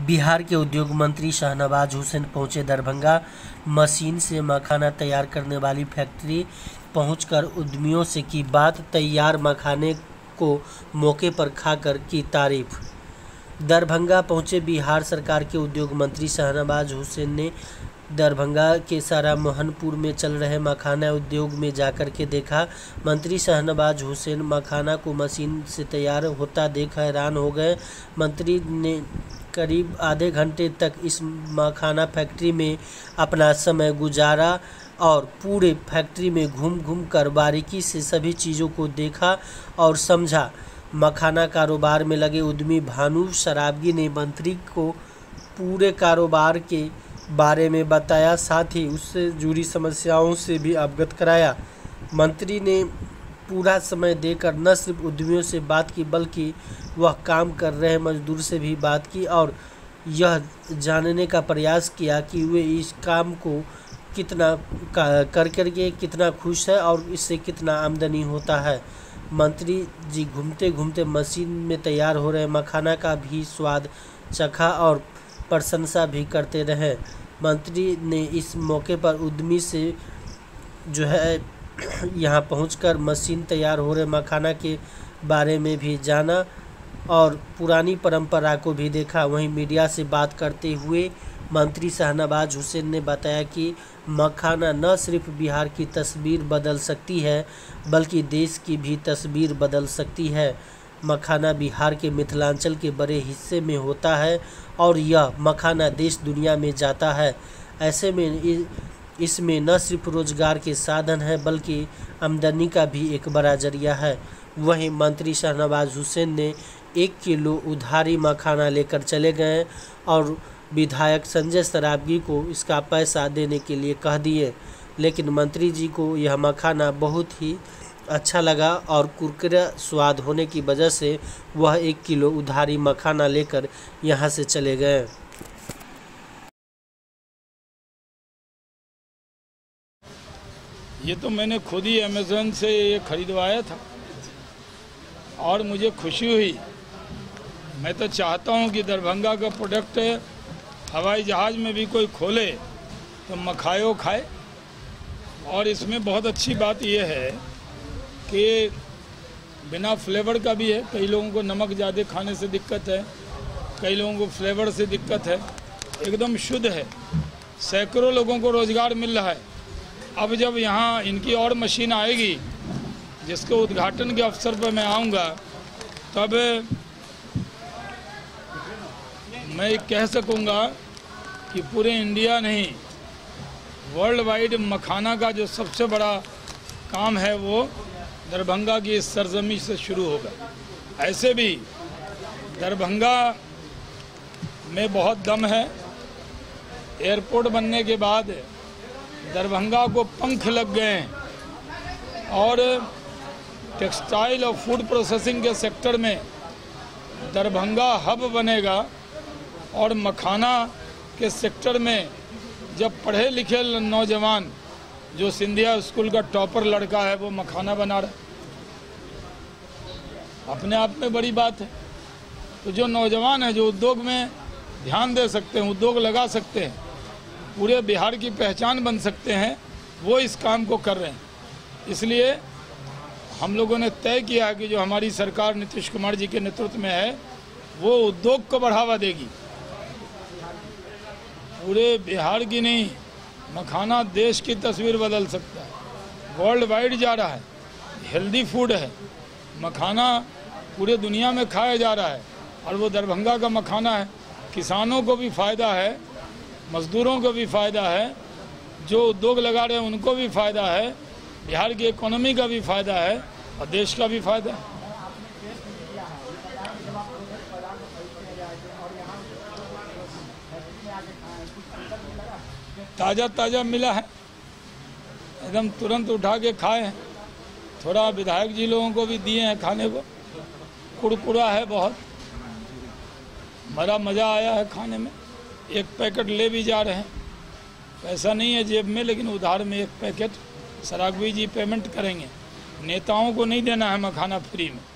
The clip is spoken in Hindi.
बिहार के उद्योग मंत्री शाहनवाज हुसैन पहुँचे दरभंगा मशीन से मखाना तैयार करने वाली फैक्ट्री पहुंचकर उद्यमियों से की बात, तैयार मखाने को मौके पर खाकर की तारीफ़। दरभंगा पहुँचे बिहार सरकार के उद्योग मंत्री शाहनवाज हुसैन ने दरभंगा के सारा मोहनपुर में चल रहे मखाना उद्योग में जाकर के देखा। मंत्री शाहनवाज हुसैन मखाना को मशीन से तैयार होता देख हैरान हो गए। मंत्री ने करीब आधे घंटे तक इस मखाना फैक्ट्री में अपना समय गुजारा और पूरे फैक्ट्री में घूम घूम कर बारीकी से सभी चीज़ों को देखा और समझा। मखाना कारोबार में लगे उद्यमी भानु शराबगी ने मंत्री को पूरे कारोबार के बारे में बताया, साथ ही उससे जुड़ी समस्याओं से भी अवगत कराया। मंत्री ने पूरा समय देकर न सिर्फ़ उद्यमियों से बात की, बल्कि वह काम कर रहे मजदूर से भी बात की और यह जानने का प्रयास किया कि वे इस काम को कितना कर करके कितना खुश है और इससे कितना आमदनी होता है। मंत्री जी घूमते घूमते मशीन में तैयार हो रहे, मखाना का भी स्वाद चखा और प्रशंसा भी करते रहे। मंत्री ने इस मौके पर उद्यमी से जो है यहाँ पहुंचकर मशीन तैयार हो रहे मखाना के बारे में भी जाना और पुरानी परंपरा को भी देखा। वहीं मीडिया से बात करते हुए मंत्री शाहनवाज हुसैन ने बताया कि मखाना न सिर्फ़ बिहार की तस्वीर बदल सकती है, बल्कि देश की भी तस्वीर बदल सकती है। मखाना बिहार के मिथिलांचल के बड़े हिस्से में होता है और यह मखाना देश दुनिया में जाता है। ऐसे में इसमें न सिर्फ़ रोज़गार के साधन है, बल्कि आमदनी का भी एक बड़ा ज़रिया है। वहीं मंत्री शाहनवाज हुसैन ने एक किलो उधारी मखाना लेकर चले गए और विधायक संजय सराबगी को इसका पैसा देने के लिए कह दिए। लेकिन मंत्री जी को यह मखाना बहुत ही अच्छा लगा और कुरकुरा स्वाद होने की वजह से वह एक किलो उधारी मखाना लेकर यहाँ से चले गए। ये तो मैंने खुद ही अमेज़ोन से ये खरीदवाया था। और मुझे खुशी हुई। मैं तो चाहता हूँ कि दरभंगा का प्रोडक्ट हवाई जहाज़ में भी कोई खोले तो मखायो खाए। और इसमें बहुत अच्छी बात यह है कि बिना फ्लेवर का भी है। कई लोगों को नमक ज़्यादा खाने से दिक्कत है, कई लोगों को फ्लेवर से दिक्कत है। एकदम शुद्ध है। सैकड़ों लोगों को रोज़गार मिल रहा है। अब जब यहाँ इनकी और मशीन आएगी, जिसके उद्घाटन के अवसर पर मैं आऊँगा, तब मैं कह सकूँगा कि पूरे इंडिया नहीं वर्ल्ड वाइड मखाना का जो सबसे बड़ा काम है वो दरभंगा की इस सरजमी से शुरू होगा। ऐसे भी दरभंगा में बहुत दम है। एयरपोर्ट बनने के बाद दरभंगा को पंख लग गए और टेक्सटाइल और फ़ूड प्रोसेसिंग के सेक्टर में दरभंगा हब बनेगा और मखाना के सेक्टर में जब पढ़े लिखे नौजवान, जो सिंधिया स्कूल का टॉपर लड़का है, वो मखाना बना रहा अपने आप में बड़ी बात है। तो जो नौजवान है, जो उद्योग में ध्यान दे सकते हैं, उद्योग लगा सकते हैं पूरे बिहार की पहचान बन सकते हैं, वो इस काम को कर रहे हैं। इसलिए हम लोगों ने तय किया कि जो हमारी सरकार नीतीश कुमार जी के नेतृत्व में है, वो उद्योग को बढ़ावा देगी। पूरे बिहार की नहीं, मखाना देश की तस्वीर बदल सकता है। वर्ल्ड वाइड जा रहा है हेल्दी फ़ूड है। मखाना पूरे दुनिया में खाया जा रहा है, और वो दरभंगा का मखाना है। किसानों को भी फ़ायदा है मज़दूरों को भी फ़ायदा है, जो उद्योग लगा रहे हैं, उनको भी फ़ायदा है, बिहार की इकोनॉमी का भी फ़ायदा है और देश का भी फ़ायदा है। ताज़ा ताज़ा मिला है, एकदम तुरंत उठा के खाए हैं। थोड़ा विधायक जी लोगों को भी दिए हैं खाने को। कुड़कुड़ा है बहुत। बड़ा मज़ा आया है खाने में। एक पैकेट ले भी जा रहे हैं। पैसा नहीं है जेब में, लेकिन उधार में एक पैकेट। सरागवी जी पेमेंट करेंगे। नेताओं को नहीं देना है मखाना फ्री में।